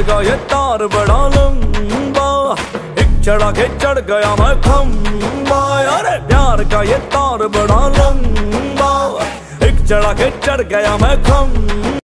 प्यार का ये तार बड़ा लंबा। एक चढ़ा के चढ़ गया मैं खम्बा यार प्यार का ये तार बड़ा लंबा। एक चढ़ा के चढ़ गया मैं खम्बा